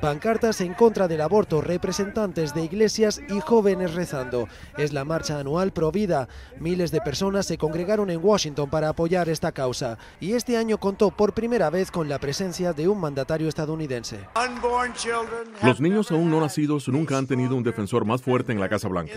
Pancartas en contra del aborto, representantes de iglesias y jóvenes rezando. Es la marcha anual Provida. Miles de personas se congregaron en Washington para apoyar esta causa y este año contó por primera vez con la presencia de un mandatario estadounidense. Los niños aún no nacidos nunca han tenido un defensor más fuerte en la Casa Blanca.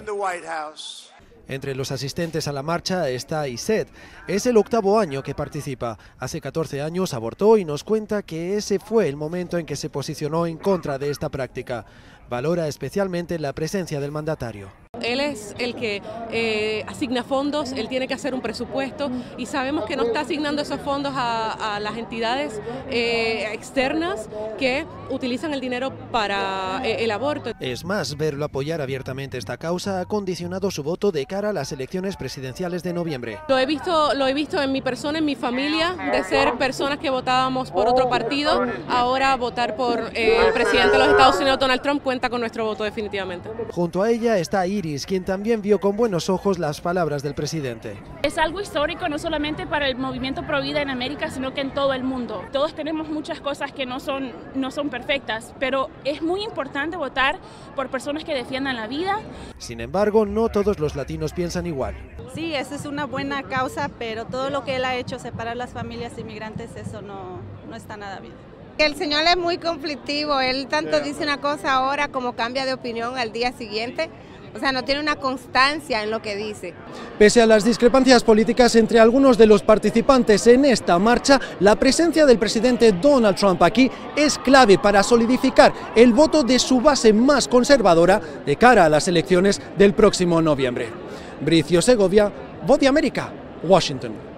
Entre los asistentes a la marcha está Iset. Es el octavo año que participa. Hace 14 años abortó y nos cuenta que ese fue el momento en que se posicionó en contra de esta práctica. Valora especialmente la presencia del mandatario. Él es el que eh, asigna fondos, él tiene que hacer un presupuesto y sabemos que no está asignando esos fondos a, las entidades eh, externas que utilizan el dinero para eh, el aborto. Es más, verlo apoyar abiertamente esta causa ha condicionado su voto de cara a las elecciones presidenciales de noviembre. Lo he visto, lo he visto en mi persona, en mi familia, de ser personas que votábamos por otro partido, ahora votar por el presidente de los Estados Unidos, Donald Trump, cuenta con nuestro voto definitivamente. Junto a ella está Iris quien también vio con buenos ojos las palabras del presidente. Es algo histórico no solamente para el movimiento pro vida en América, sino que en todo el mundo. Todos tenemos muchas cosas que no son, no son perfectas, pero es muy importante votar por personas que defiendan la vida. Sin embargo, no todos los latinos piensan igual. Sí, esa es una buena causa, pero todo lo que él ha hecho, separar las familias inmigrantes, eso no, no está nada bien. El señor es muy conflictivo, él tanto dice una cosa ahora como cambia de opinión al día siguiente. O sea, no tiene una constancia en lo que dice. Pese a las discrepancias políticas entre algunos de los participantes en esta marcha, la presencia del presidente Donald Trump aquí es clave para solidificar el voto de su base más conservadora de cara a las elecciones del próximo noviembre. Bricio Segovia, Voz de América, Washington.